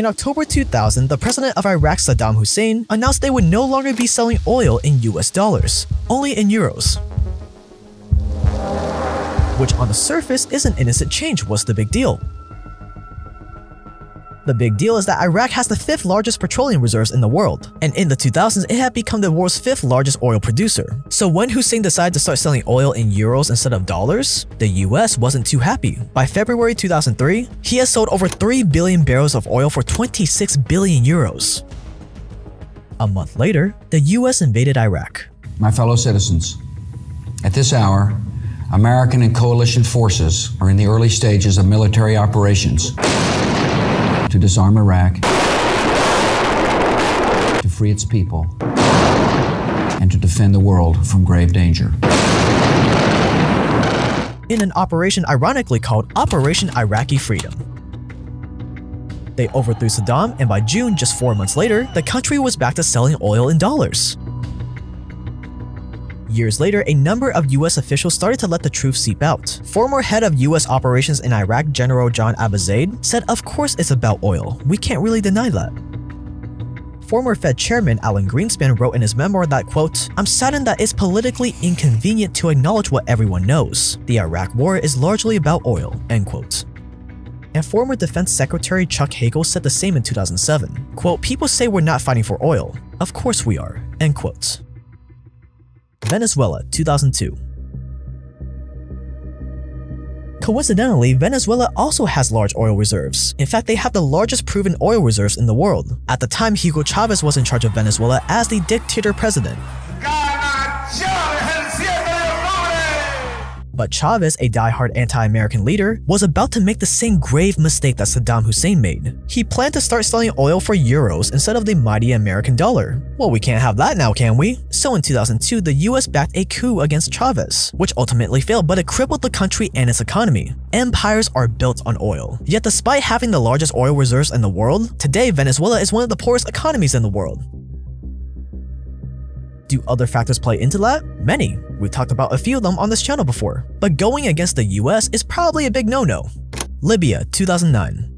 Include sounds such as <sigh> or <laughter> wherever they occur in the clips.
In October 2000, the president of Iraq, Saddam Hussein, announced they would no longer be selling oil in US dollars, only in euros. Which on the surface is an innocent change, what's the big deal? The big deal is that Iraq has the fifth largest petroleum reserves in the world, and in the 2000s it had become the world's fifth largest oil producer. So when Hussein decided to start selling oil in euros instead of dollars, the US wasn't too happy. By February 2003, he has sold over 3 billion barrels of oil for 26 billion euros. A month later, the US invaded Iraq. My fellow citizens, at this hour, American and coalition forces are in the early stages of military operations to disarm Iraq, to free its people, and to defend the world from grave danger. In an operation ironically called Operation Iraqi Freedom. They overthrew Saddam, and by June, just four months later, the country was back to selling oil in dollars. Years later, a number of US officials started to let the truth seep out. Former head of US operations in Iraq, General John Abizaid, said of course it's about oil, we can't really deny that. Former Fed chairman Alan Greenspan wrote in his memoir that, quote, I'm saddened that it's politically inconvenient to acknowledge what everyone knows. The Iraq war is largely about oil, end quote. And former Defense Secretary Chuck Hagel said the same in 2007. Quote, people say we're not fighting for oil. Of course we are, end quote. Venezuela 2002 Coincidentally, Venezuela also has large oil reserves. In fact, they have the largest proven oil reserves in the world. At the time, Hugo Chavez was in charge of Venezuela as the dictator president. But Chavez, a die-hard anti-American leader, was about to make the same grave mistake that Saddam Hussein made. He planned to start selling oil for euros instead of the mighty American dollar. Well, we can't have that now, can we? So in 2002, the US backed a coup against Chavez, which ultimately failed, but it crippled the country and its economy. Empires are built on oil. Yet despite having the largest oil reserves in the world, today Venezuela is one of the poorest economies in the world. Do other factors play into that? Many. We've talked about a few of them on this channel before. But going against the US is probably a big no-no. Libya, 2009.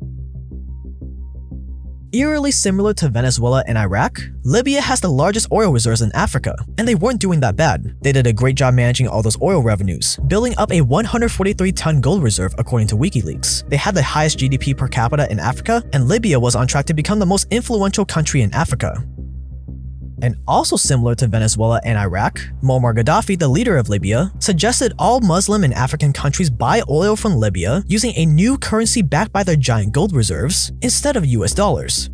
Eerily similar to Venezuela and Iraq, Libya has the largest oil reserves in Africa, and they weren't doing that bad. They did a great job managing all those oil revenues, building up a 143-ton gold reserve according to WikiLeaks. They had the highest GDP per capita in Africa, and Libya was on track to become the most influential country in Africa. And also similar to Venezuela and Iraq, Muammar Gaddafi, the leader of Libya, suggested all Muslim and African countries buy oil from Libya using a new currency backed by their giant gold reserves instead of US dollars.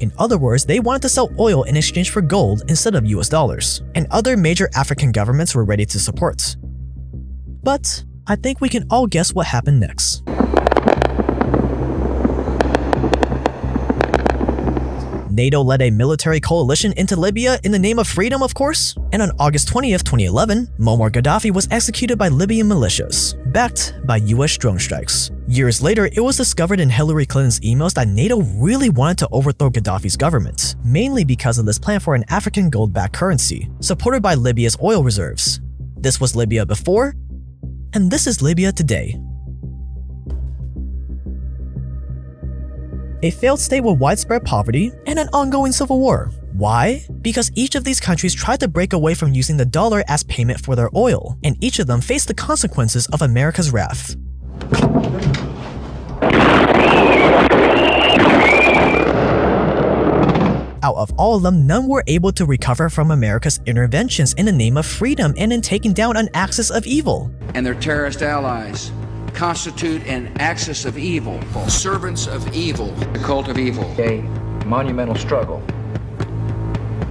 In other words, they wanted to sell oil in exchange for gold instead of US dollars, and other major African governments were ready to support. But I think we can all guess what happened next. NATO led a military coalition into Libya in the name of freedom, of course, and on August 20th, 2011, Muammar Gaddafi was executed by Libyan militias, backed by US drone strikes. Years later, it was discovered in Hillary Clinton's emails that NATO really wanted to overthrow Gaddafi's government, mainly because of this plan for an African gold-backed currency, supported by Libya's oil reserves. This was Libya before, and this is Libya today. A failed state with widespread poverty, and an ongoing civil war. Why? Because each of these countries tried to break away from using the dollar as payment for their oil, and each of them faced the consequences of America's wrath. Out of all of them, none were able to recover from America's interventions in the name of freedom and in taking down an axis of evil. And their terrorist allies constitute an axis of evil, servants of evil, the cult of evil, a monumental struggle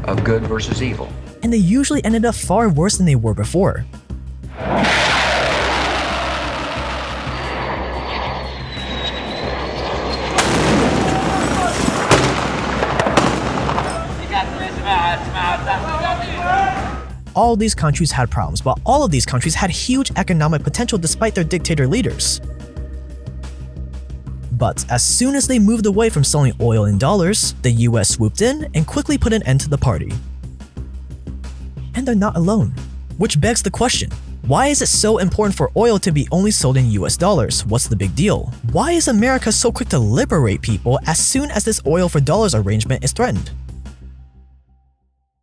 of good versus evil. And they usually ended up far worse than they were before. All these countries had problems, but all of these countries had huge economic potential despite their dictator leaders. But as soon as they moved away from selling oil in dollars, the US swooped in and quickly put an end to the party. And they're not alone. Which begs the question, Why is it so important for oil to be only sold in US dollars? What's the big deal? Why is America so quick to liberate people as soon as this oil for dollars arrangement is threatened?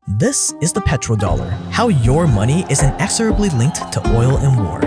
This is the petrodollar, how your money is inexorably linked to oil and war.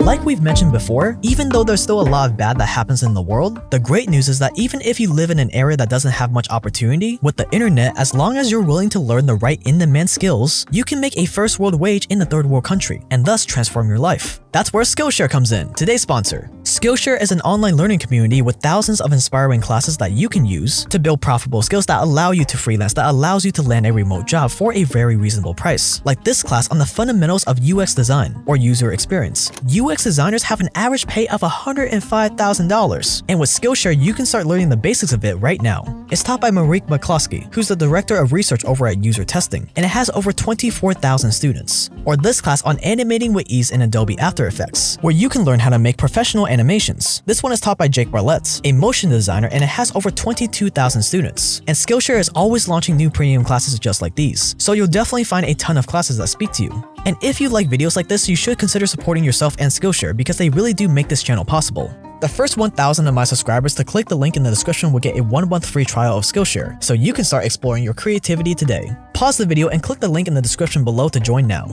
Like we've mentioned before, even though there's still a lot of bad that happens in the world, the great news is that even if you live in an area that doesn't have much opportunity, with the internet, as long as you're willing to learn the right in-demand skills, you can make a first world wage in a third world country, and thus transform your life. That's where Skillshare comes in, today's sponsor. Skillshare is an online learning community with thousands of inspiring classes that you can use to build profitable skills that allow you to freelance, that allows you to land a remote job for a very reasonable price. Like this class on the fundamentals of UX design or user experience. UX designers have an average pay of $105,000, and with Skillshare, you can start learning the basics of it right now. It's taught by Marieke McCloskey, who's the director of research over at User Testing, and it has over 24,000 students. Or this class on animating with ease in Adobe After Effects, where you can learn how to make professional animations. This one is taught by Jake Bartlett, a motion designer, and it has over 22,000 students. And Skillshare is always launching new premium classes just like these, so you'll definitely find a ton of classes that speak to you. And if you like videos like this, you should consider supporting yourself and Skillshare because they really do make this channel possible. The first 1,000 of my subscribers to click the link in the description will get a one month free trial of Skillshare, so you can start exploring your creativity today. Pause the video and click the link in the description below to join now.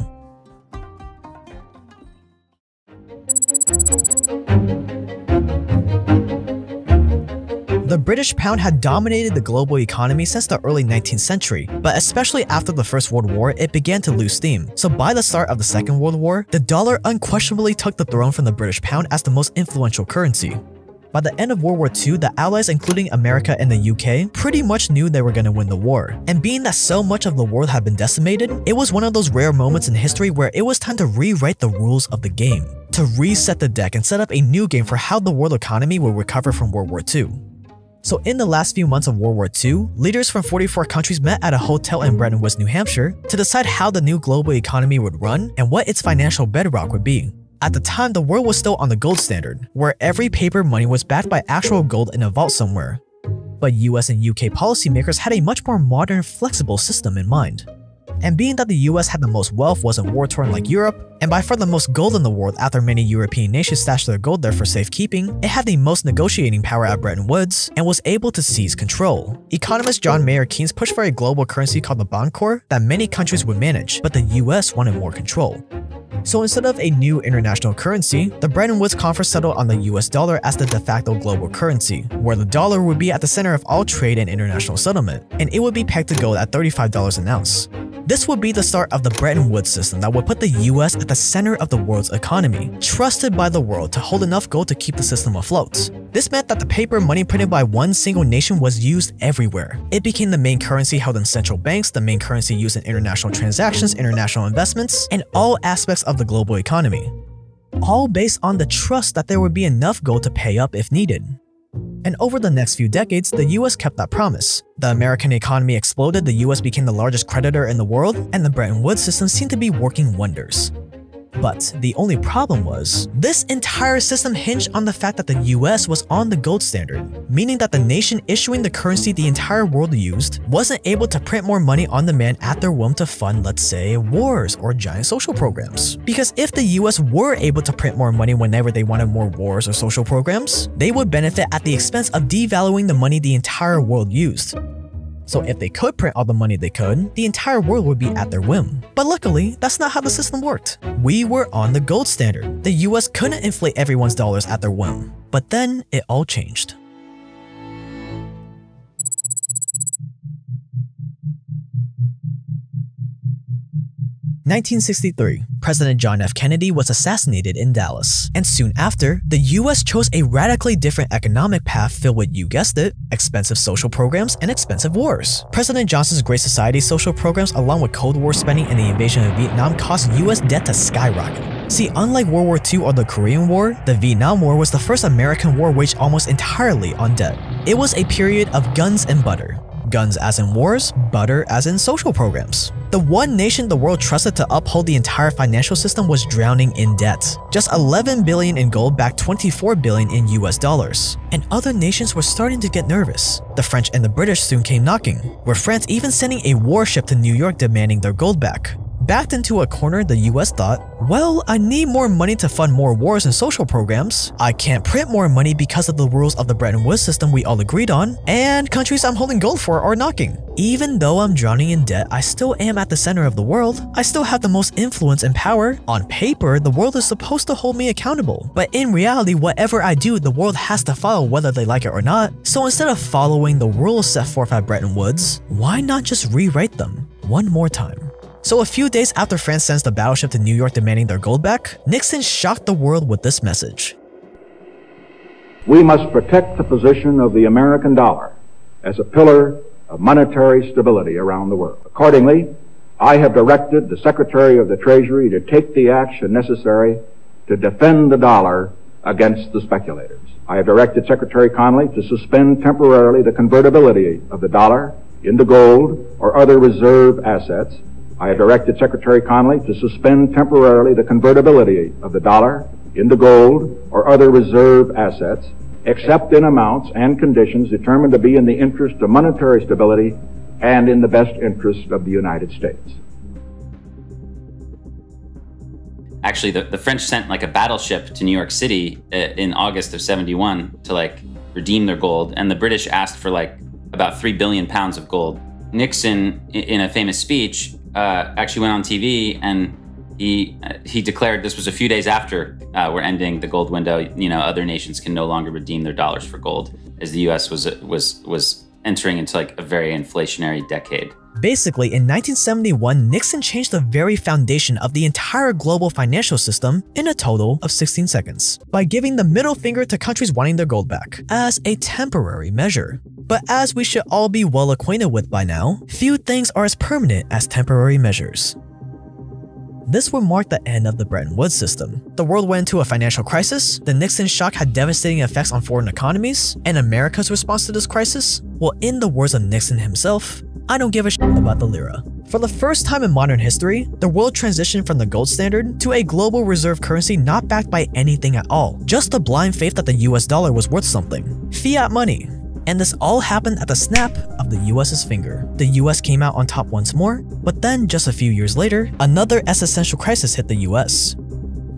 The British pound had dominated the global economy since the early 19th century, but especially after the First World War, it began to lose steam. So by the start of the Second World War, the dollar unquestionably took the throne from the British pound as the most influential currency. By the end of World War II, the Allies, including America and the UK, pretty much knew they were going to win the war. And being that so much of the world had been decimated, it was one of those rare moments in history where it was time to rewrite the rules of the game, to reset the deck and set up a new game for how the world economy would recover from World War II. So in the last few months of World War II, leaders from 44 countries met at a hotel in Bretton Woods, New Hampshire to decide how the new global economy would run and what its financial bedrock would be. At the time, the world was still on the gold standard, where every paper money was backed by actual gold in a vault somewhere. But US and UK policymakers had a much more modern, flexible system in mind. And being that the US had the most wealth wasn't war-torn like Europe, and by far the most gold in the world after many European nations stashed their gold there for safekeeping, it had the most negotiating power at Bretton Woods and was able to seize control. Economist John Maynard Keynes pushed for a global currency called the bancor that many countries would manage, but the US wanted more control. So instead of a new international currency, the Bretton Woods Conference settled on the US dollar as the de facto global currency, where the dollar would be at the center of all trade and international settlement, and it would be pegged to gold at $35 an ounce. This would be the start of the Bretton Woods system that would put the US at the center of the world's economy, trusted by the world to hold enough gold to keep the system afloat. This meant that the paper money printed by one single nation was used everywhere. It became the main currency held in central banks, the main currency used in international transactions, international investments, and all aspects of the global economy. All based on the trust that there would be enough gold to pay up if needed. And over the next few decades, the US kept that promise. The American economy exploded, the US became the largest creditor in the world, and the Bretton Woods system seemed to be working wonders. But the only problem was, this entire system hinged on the fact that the US was on the gold standard, meaning that the nation issuing the currency the entire world used wasn't able to print more money on demand at their whim to fund, let's say, wars or giant social programs. Because if the US were able to print more money whenever they wanted more wars or social programs, they would benefit at the expense of devaluing the money the entire world used. So if they could print all the money they could, the entire world would be at their whim. But luckily, that's not how the system worked. We were on the gold standard. The US couldn't inflate everyone's dollars at their whim. But then it all changed. 1963, President John F. Kennedy was assassinated in Dallas, and soon after, the US chose a radically different economic path filled with, you guessed it, expensive social programs and expensive wars. President Johnson's Great Society social programs along with Cold War spending and the invasion of Vietnam caused US debt to skyrocket. See, unlike World War II or the Korean War, the Vietnam War was the first American war waged almost entirely on debt. It was a period of guns and butter, guns as in wars, butter as in social programs. The one nation the world trusted to uphold the entire financial system was drowning in debt. Just 11 billion in gold backed 24 billion in US dollars. And other nations were starting to get nervous. The French and the British soon came knocking, with France even sending a warship to New York demanding their gold back. Backed into a corner, the US thought, well, I need more money to fund more wars and social programs. I can't print more money because of the rules of the Bretton Woods system we all agreed on, and countries I'm holding gold for are knocking. Even though I'm drowning in debt, I still am at the center of the world. I still have the most influence and power. On paper, the world is supposed to hold me accountable. But in reality, whatever I do, the world has to follow whether they like it or not. So instead of following the rules set forth at Bretton Woods, why not just rewrite them one more time? So a few days after France sends the battleship to New York demanding their gold back, Nixon shocked the world with this message. We must protect the position of the American dollar as a pillar of monetary stability around the world. Accordingly, I have directed the Secretary of the Treasury to take the action necessary to defend the dollar against the speculators. I have directed Secretary Connally to suspend temporarily the convertibility of the dollar into gold or other reserve assets I have directed Secretary Connally to suspend temporarily the convertibility of the dollar into gold or other reserve assets, except in amounts and conditions determined to be in the interest of monetary stability and in the best interest of the United States. Actually, the, the French sent like a battleship to New York City uh, in August of 71 to like redeem their gold, and the British asked for like about 3 billion pounds of gold. Nixon, in a famous speech, uh, actually went on TV and he uh, he declared this was a few days after uh, we're ending the gold window. You know, other nations can no longer redeem their dollars for gold, as the U.S. was was was entering into like a very inflationary decade. Basically, in 1971, Nixon changed the very foundation of the entire global financial system in a total of 16 seconds by giving the middle finger to countries wanting their gold back as a temporary measure. But as we should all be well acquainted with by now, few things are as permanent as temporary measures. This would mark the end of the Bretton Woods system. The world went into a financial crisis, the Nixon shock had devastating effects on foreign economies, and America's response to this crisis? Well, in the words of Nixon himself, I don't give a shit about the lira. For the first time in modern history, the world transitioned from the gold standard to a global reserve currency not backed by anything at all, just the blind faith that the US dollar was worth something. Fiat money, and this all happened at the snap of the US's finger. The US came out on top once more, but then just a few years later, another existential crisis hit the US.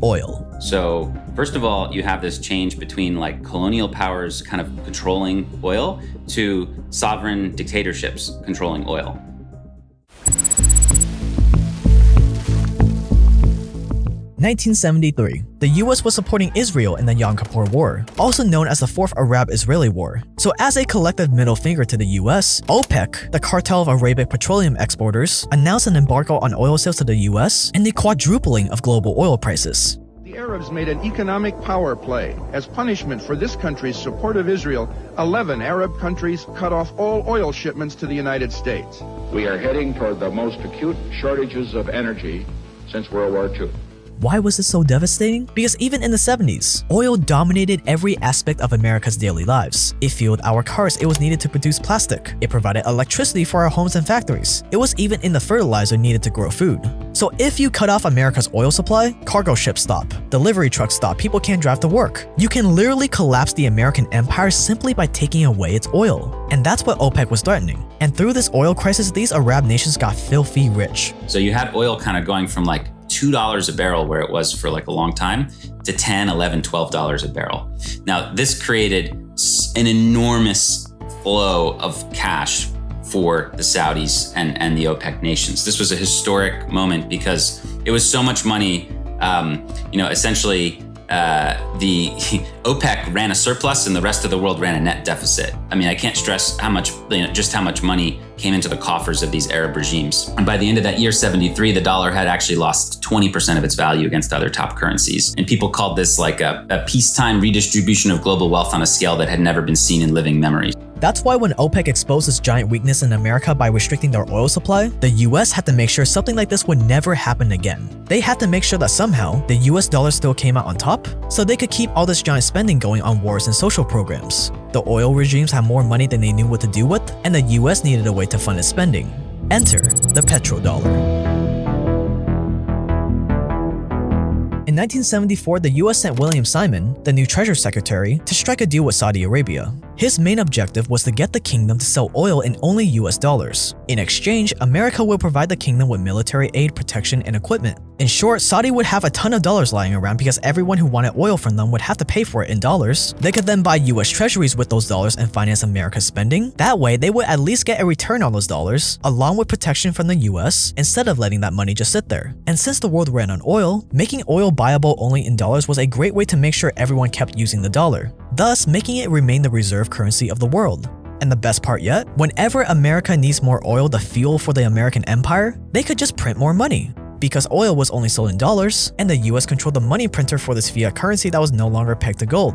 Oil. So, first of all, you have this change between like colonial powers kind of controlling oil to sovereign dictatorships controlling oil. 1973, the US was supporting Israel in the Yom Kippur War, also known as the Fourth Arab-Israeli War. So as a collective middle finger to the US, OPEC, the cartel of Arabic petroleum exporters, announced an embargo on oil sales to the US and the quadrupling of global oil prices. The Arabs made an economic power play. As punishment for this country's support of Israel, 11 Arab countries cut off all oil shipments to the United States. We are heading toward the most acute shortages of energy since World War II. Why was this so devastating? Because even in the 70s, oil dominated every aspect of America's daily lives. It fueled our cars it was needed to produce plastic. It provided electricity for our homes and factories. It was even in the fertilizer needed to grow food. So if you cut off America's oil supply, cargo ships stop, delivery trucks stop, people can't drive to work. You can literally collapse the American empire simply by taking away its oil. And that's what OPEC was threatening. And through this oil crisis, these Arab nations got filthy rich. So you had oil kind of going from like $2 a barrel where it was for like a long time to 10, 11, 12 dollars a barrel. Now, this created an enormous flow of cash for the Saudis and, and the OPEC nations. This was a historic moment because it was so much money, um, you know, essentially uh, the <laughs> OPEC ran a surplus and the rest of the world ran a net deficit. I mean, I can't stress how much, you know, just how much money came into the coffers of these Arab regimes. And by the end of that year, 73, the dollar had actually lost 20% of its value against other top currencies. And people called this like a, a peacetime redistribution of global wealth on a scale that had never been seen in living memory. That's why when OPEC exposed its giant weakness in America by restricting their oil supply, the US had to make sure something like this would never happen again. They had to make sure that somehow the US dollar still came out on top, so they could keep all this giant spending going on wars and social programs. The oil regimes had more money than they knew what to do with, and the US needed a way to fund its spending. Enter the petrodollar. In 1974, the US sent William Simon, the new Treasury Secretary, to strike a deal with Saudi Arabia. His main objective was to get the kingdom to sell oil in only US dollars. In exchange, America would provide the kingdom with military aid, protection, and equipment. In short, Saudi would have a ton of dollars lying around because everyone who wanted oil from them would have to pay for it in dollars. They could then buy US treasuries with those dollars and finance America's spending. That way, they would at least get a return on those dollars, along with protection from the US, instead of letting that money just sit there. And since the world ran on oil, making oil buyable only in dollars was a great way to make sure everyone kept using the dollar, thus making it remain the reserve currency of the world. And the best part yet, whenever America needs more oil to fuel for the American empire, they could just print more money because oil was only sold in dollars, and the US controlled the money printer for this fiat currency that was no longer pegged to gold.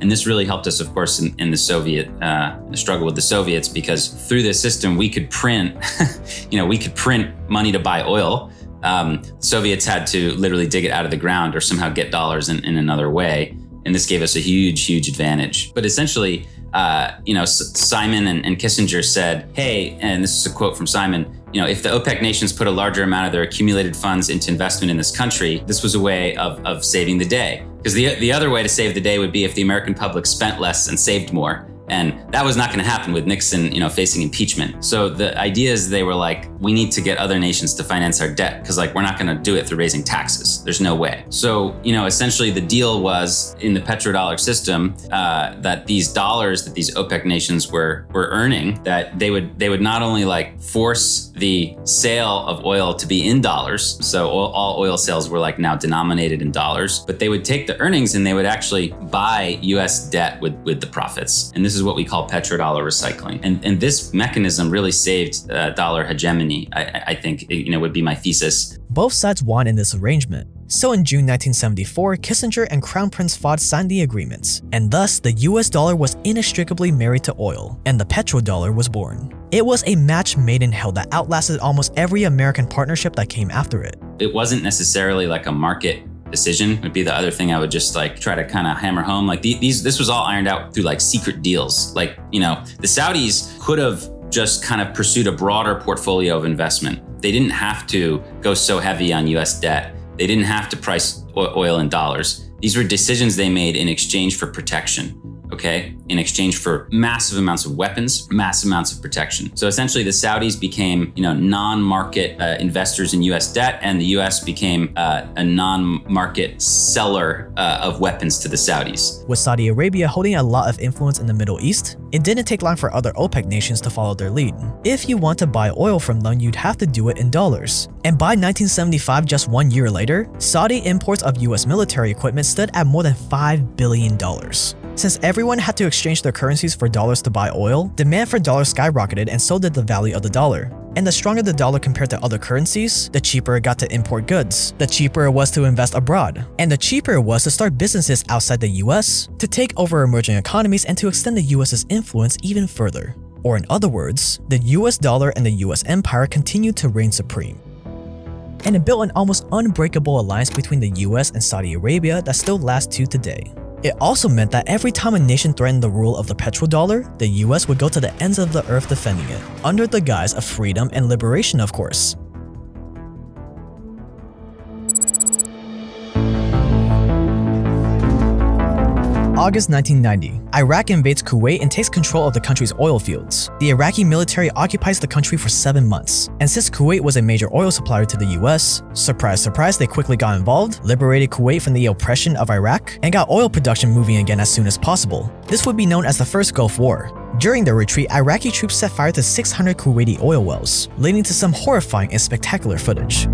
And this really helped us, of course, in, in the Soviet uh, the struggle with the Soviets, because through this system we could print, <laughs> you know, we could print money to buy oil. Um, Soviets had to literally dig it out of the ground or somehow get dollars in, in another way, and this gave us a huge, huge advantage. But essentially, uh, you know, Simon and, and Kissinger said, "Hey," and this is a quote from Simon you know, if the OPEC nations put a larger amount of their accumulated funds into investment in this country, this was a way of, of saving the day. Because the, the other way to save the day would be if the American public spent less and saved more. And that was not going to happen with Nixon, you know, facing impeachment. So the idea is they were like, we need to get other nations to finance our debt because like we're not going to do it through raising taxes. There's no way. So you know, essentially the deal was in the petrodollar system uh, that these dollars that these OPEC nations were were earning, that they would they would not only like force the sale of oil to be in dollars, so all, oil sales were like now denominated in dollars, but they would take the earnings and they would actually buy U.S. debt with with the profits. And this is is what we call petrodollar recycling. And, and this mechanism really saved uh, dollar hegemony, I, I think, you know, would be my thesis. Both sides won in this arrangement. So in June 1974, Kissinger and Crown Prince Fahd signed the agreements, and thus the US dollar was inextricably married to oil, and the petrodollar was born. It was a match made in hell that outlasted almost every American partnership that came after it. It wasn't necessarily like a market decision would be the other thing I would just like try to kind of hammer home. Like these, this was all ironed out through like secret deals. Like, you know, the Saudis could have just kind of pursued a broader portfolio of investment. They didn't have to go so heavy on US debt. They didn't have to price oil in dollars. These were decisions they made in exchange for protection okay, in exchange for massive amounts of weapons, massive amounts of protection. So essentially, the Saudis became, you know, non-market uh, investors in U.S. debt, and the U.S. became uh, a non-market seller uh, of weapons to the Saudis. With Saudi Arabia holding a lot of influence in the Middle East, it didn't take long for other OPEC nations to follow their lead. If you want to buy oil from them, you'd have to do it in dollars. And by 1975, just one year later, Saudi imports of US military equipment stood at more than $5 billion. Since everyone had to exchange their currencies for dollars to buy oil, demand for dollars skyrocketed and so did the value of the dollar. And the stronger the dollar compared to other currencies, the cheaper it got to import goods, the cheaper it was to invest abroad, and the cheaper it was to start businesses outside the US, to take over emerging economies and to extend the US's influence even further. Or in other words, the US dollar and the US empire continued to reign supreme and it built an almost unbreakable alliance between the US and Saudi Arabia that still lasts to today. It also meant that every time a nation threatened the rule of the petrodollar, the US would go to the ends of the earth defending it, under the guise of freedom and liberation of course. August 1990, Iraq invades Kuwait and takes control of the country's oil fields. The Iraqi military occupies the country for seven months, and since Kuwait was a major oil supplier to the US, surprise surprise they quickly got involved, liberated Kuwait from the oppression of Iraq, and got oil production moving again as soon as possible. This would be known as the First Gulf War. During their retreat, Iraqi troops set fire to 600 Kuwaiti oil wells, leading to some horrifying and spectacular footage.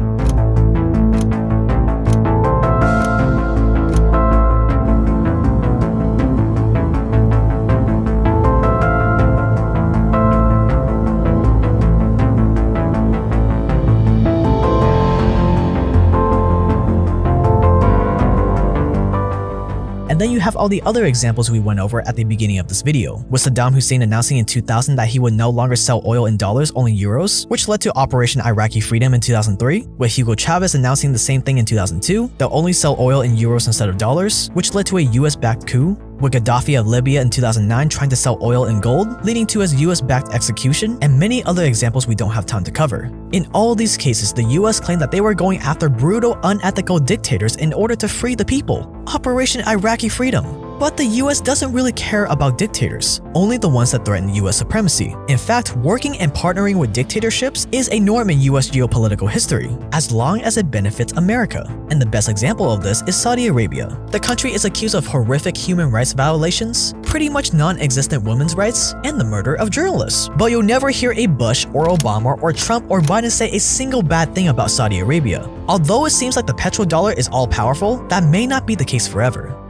And then you have all the other examples we went over at the beginning of this video, with Saddam Hussein announcing in 2000 that he would no longer sell oil in dollars, only euros, which led to Operation Iraqi Freedom in 2003, with Hugo Chavez announcing the same thing in 2002, they'll only sell oil in euros instead of dollars, which led to a US-backed coup, with Gaddafi of Libya in 2009 trying to sell oil and gold, leading to his US-backed execution, and many other examples we don't have time to cover. In all these cases, the US claimed that they were going after brutal, unethical dictators in order to free the people. Operation Iraqi Freedom. But the US doesn't really care about dictators, only the ones that threaten US supremacy. In fact, working and partnering with dictatorships is a norm in US geopolitical history, as long as it benefits America. And the best example of this is Saudi Arabia. The country is accused of horrific human rights violations, pretty much non-existent women's rights, and the murder of journalists. But you'll never hear a Bush or Obama or Trump or Biden say a single bad thing about Saudi Arabia. Although it seems like the petrodollar is all powerful, that may not be the case forever.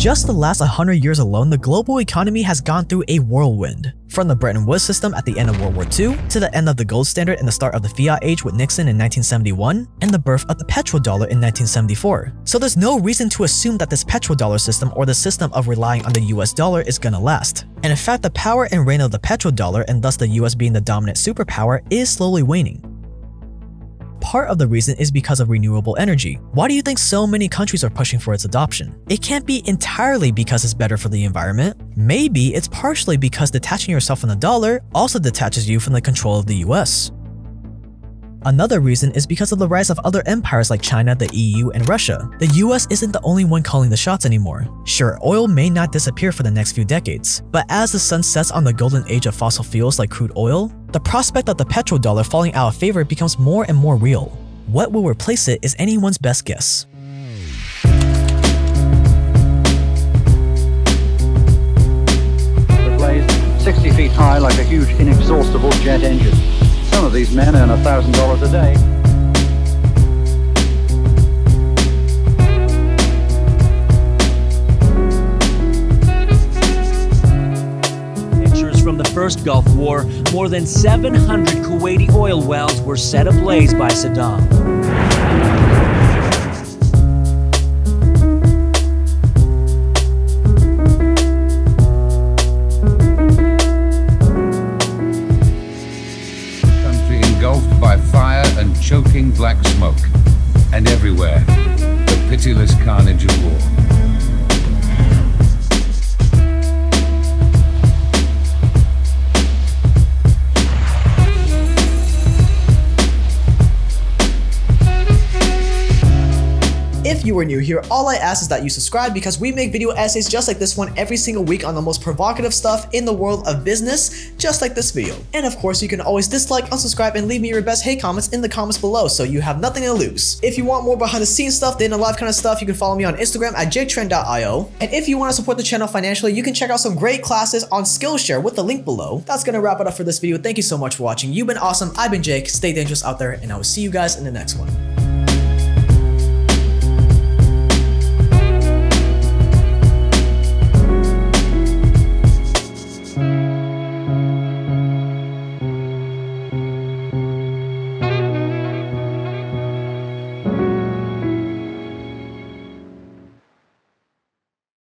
Just the last 100 years alone, the global economy has gone through a whirlwind. From the Bretton Woods system at the end of World War II, to the end of the gold standard and the start of the fiat age with Nixon in 1971, and the birth of the petrodollar in 1974. So there's no reason to assume that this petrodollar system or the system of relying on the US dollar is gonna last. And in fact, the power and reign of the petrodollar and thus the US being the dominant superpower is slowly waning part of the reason is because of renewable energy. Why do you think so many countries are pushing for its adoption? It can't be entirely because it's better for the environment. Maybe it's partially because detaching yourself from the dollar also detaches you from the control of the US. Another reason is because of the rise of other empires like China, the EU, and Russia. The US isn't the only one calling the shots anymore. Sure, oil may not disappear for the next few decades, but as the sun sets on the golden age of fossil fuels like crude oil, the prospect of the petrodollar falling out of favor becomes more and more real. What will replace it is anyone's best guess. The blaze 60 feet high like a huge inexhaustible jet engine. Some of these men earn $1,000 a day. From the first Gulf War, more than 700 Kuwaiti oil wells were set ablaze by Saddam. Are new here, all I ask is that you subscribe because we make video essays just like this one every single week on the most provocative stuff in the world of business, just like this video. And of course, you can always dislike, unsubscribe, and leave me your best hate comments in the comments below so you have nothing to lose. If you want more behind the scenes stuff, the life kind of stuff, you can follow me on Instagram at jaketran.io. And if you want to support the channel financially, you can check out some great classes on Skillshare with the link below. That's gonna wrap it up for this video. Thank you so much for watching. You've been awesome. I've been Jake. Stay dangerous out there, and I will see you guys in the next one.